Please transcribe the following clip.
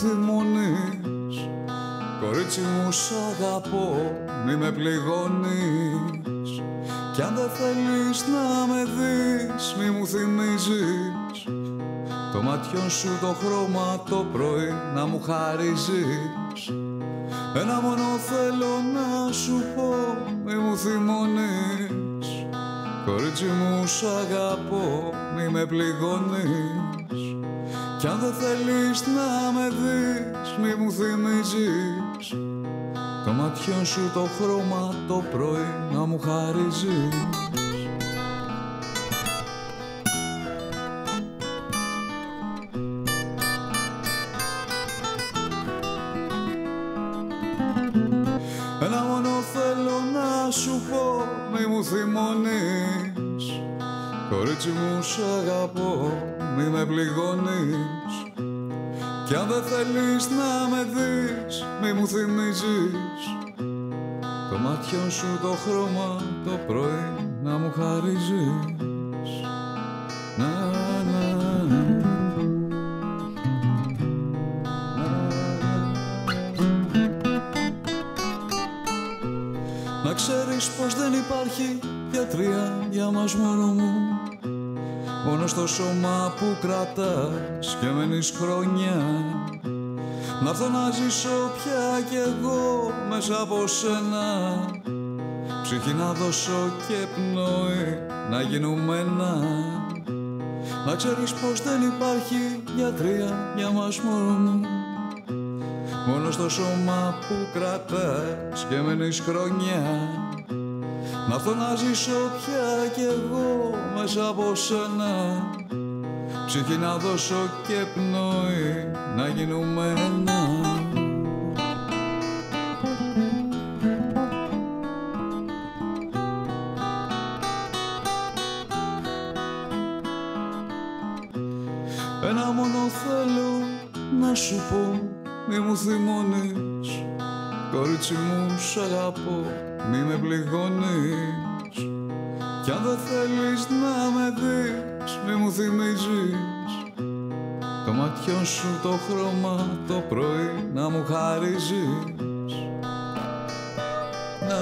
θυμώνεις. Κορίτσι μου σ' αγαπώ μη με πληγώνεις. Κι αν δεν θέλεις να με δεις μη μου θυμίζεις. Το ματιόν σου το χρώμα το πρωί να μου χαρίζεις. Ένα μόνο θέλω να σου πω μη μου θυμώνεις. Κορίτσι μου σ' αγαπώ μη με πληγώνεις κι αν δεν θέλεις να με δεις μη μου θυμίζεις. Το ματιόν σου το χρώμα το πρωί να μου χαρίζεις. Ένα μόνο θέλω να σου πω μη μου θυμώνεις Κορίτσι μου σ' αγαπώ μη με πληγώνεις. Κι αν δεν θέλεις να με δεις μη μου θυμίζεις. Το μάτιον σου το χρώμα το πρωί να μου χαρίζεις. Να, να, να. Να ξέρεις πως δεν υπάρχει γιατρία για μας μόνο μου Μόνο στο σώμα που κρατάς και μένεις χρόνια. Να έρθω να ζήσω πια κι εγώ μέσα από σένα. Ψυχή να δώσω και πνοή να γίνουμε ένα Να ξέρεις πως δεν υπάρχει γιατρία για μας μόνο. Μου Μόνο στο σώμα που κρατάς και μένεις χρόνια Να έρθω να ζήσω πια κι εγώ μέσα από σένα. Ψυχή να δώσω και πνοή να γίνουμε ένα. Ένα μόνο θέλω να σου πω μη μου θυμώνεις Κορίτσι μου σ' αγαπώ μη με πληγώνεις. Κι αν δεν θέλεις να με δεις μη μου θυμίζεις. Το ματιό σου το χρώμα το πρωί να μου χαρίζεις. Να,